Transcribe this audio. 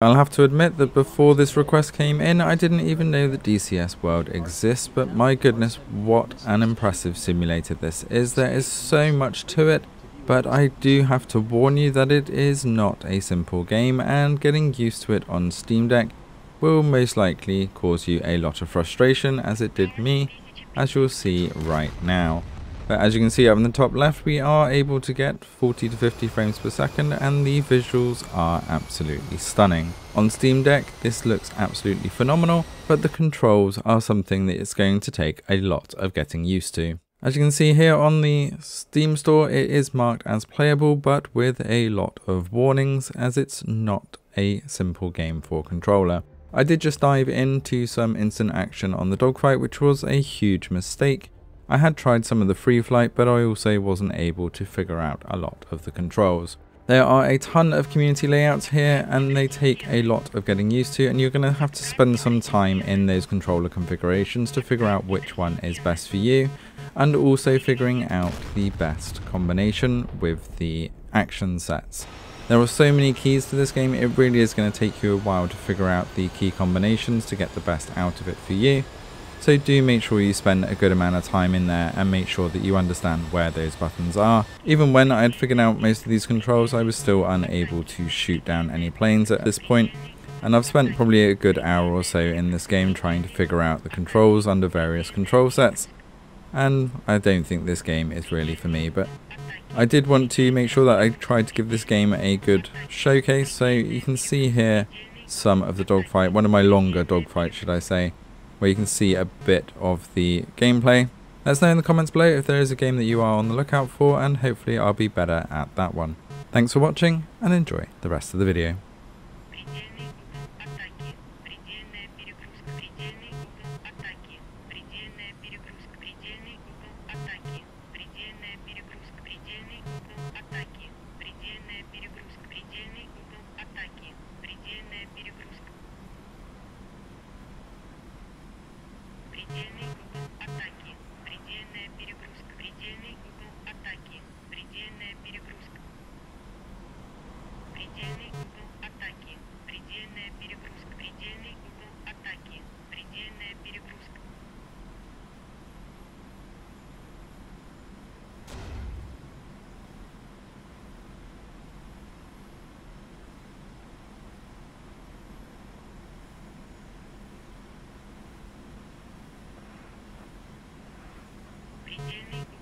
I'll have to admit that before this request came in, I didn't even know that DCS World exists, but my goodness, what an impressive simulator this is. There is so much to it, but I do have to warn you that it is not a simple game, and getting used to it on Steam Deck will most likely cause you a lot of frustration, as it did me, as you'll see right now. But as you can see up in the top left, we are able to get 40 to 50 frames per second and the visuals are absolutely stunning. On Steam Deck, this looks absolutely phenomenal, but the controls are something that it's going to take a lot of getting used to. As you can see here on the Steam store, it is marked as playable, but with a lot of warnings, as it's not a simple game for controller. I did just dive into some instant action on the dogfight, which was a huge mistake, I had tried some of the free flight, but I also wasn't able to figure out a lot of the controls. There are a ton of community layouts here and they take a lot of getting used to and you're going to have to spend some time in those controller configurations to figure out which one is best for you and also figuring out the best combination with the action sets. There are so many keys to this game, it really is going to take you a while to figure out the key combinations to get the best out of it for you. So do make sure you spend a good amount of time in there and make sure that you understand where those buttons are. Even when I had figured out most of these controls, I was still unable to shoot down any planes at this point. And I've spent probably a good hour or so in this game trying to figure out the controls under various control sets. And I don't think this game is really for me, but I did want to make sure that I tried to give this game a good showcase. So you can see here some of the dogfight, one of my longer dogfights should I say where you can see a bit of the gameplay. Let us know in the comments below if there is a game that you are on the lookout for and hopefully I'll be better at that one. Thanks for watching and enjoy the rest of the video. Предельный угол атаки. Предельная перегрузка. Предельный угол атаки. Предельная перегрузка. Предельный угол.